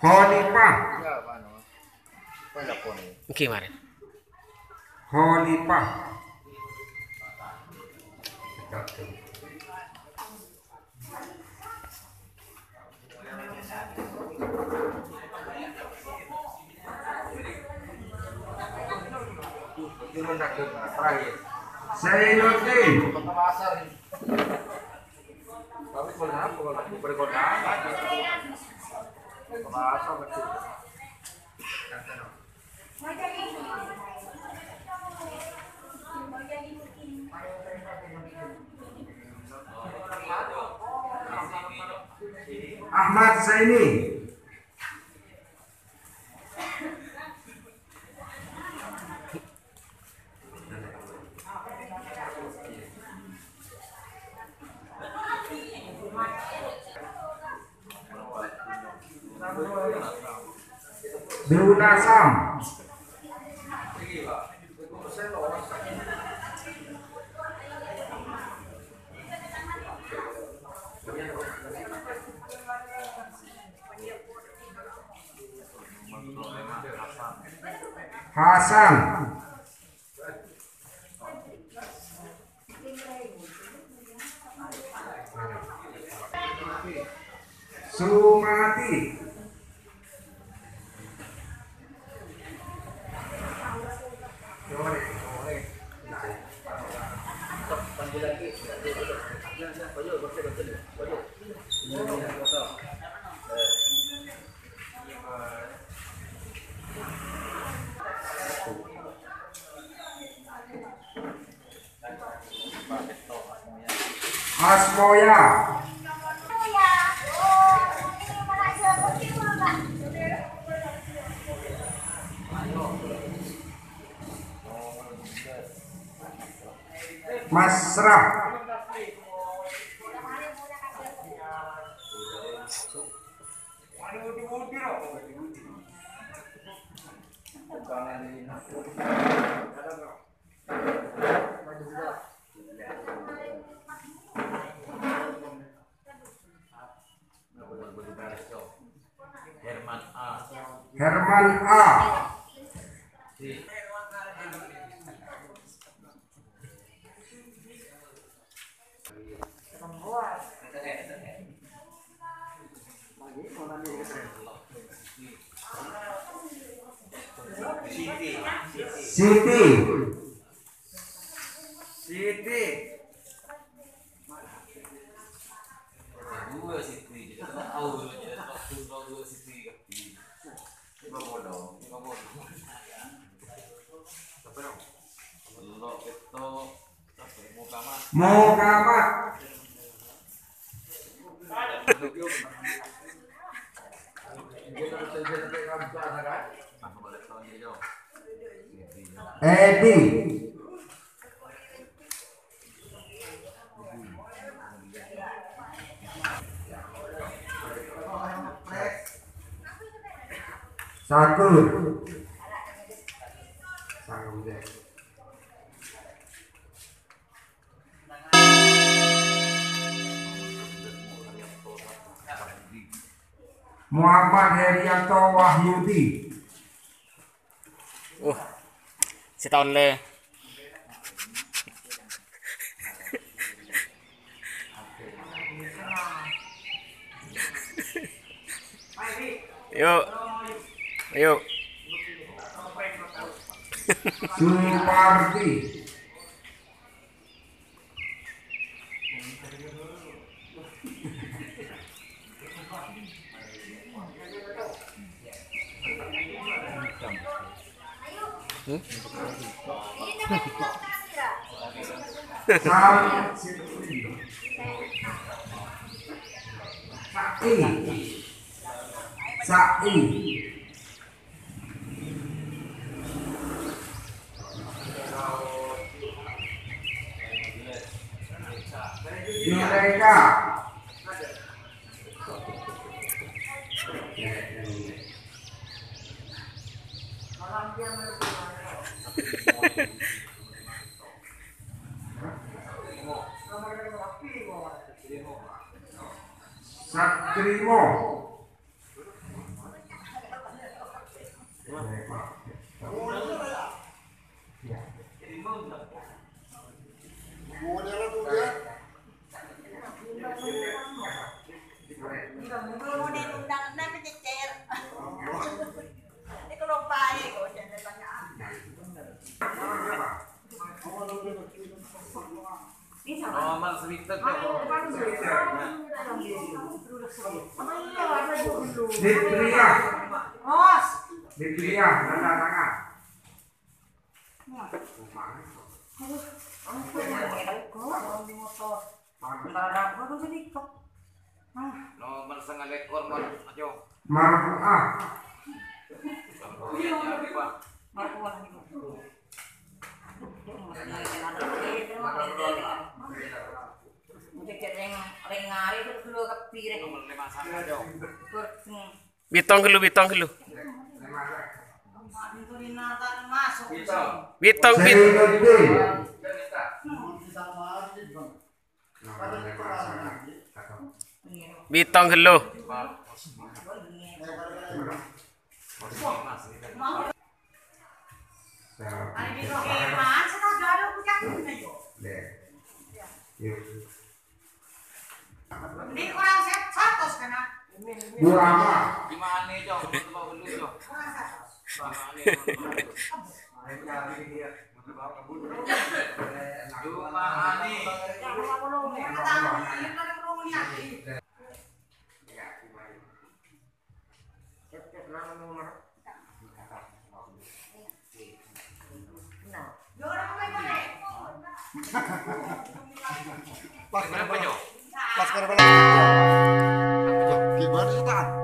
Khalifah? Oke, kemarin. Khalifah. Tapi kalau apa kalau aku Ahmad Zaini Duna Sam Hasan. Sumati Asmoya Masrah. Herman A. Herman A Siti Siti. favor. Pero Deh. Muhammad Herianto Wahyudi Uh. Setahun le. Yuk. Yuk. Supardi Sai. Sai Yureka Satrimo. Belum Ditria. Bos. Ditria. Tanda tangan. Nomor setengah ekor man ajo. Marfu'ah. Ajo. Bitong kelu, bitong kelu. Bitong, bit. Bitong kelu. Ada di Burama. Gimana jo? Coba dulu jo. Kurang satos. Gimana nih? Mga tao, 鸡蛋。